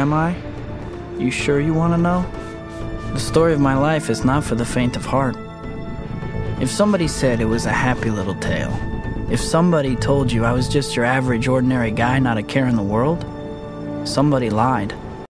am I? You sure you want to know? The story of my life is not for the faint of heart. If somebody said it was a happy little tale, if somebody told you I was just your average, ordinary guy, not a care in the world, somebody lied.